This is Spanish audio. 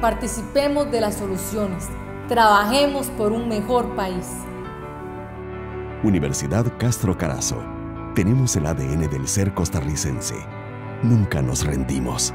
Participemos de las soluciones. Trabajemos por un mejor país. Universidad Castro Carazo. Tenemos el ADN del ser costarricense. Nunca nos rendimos.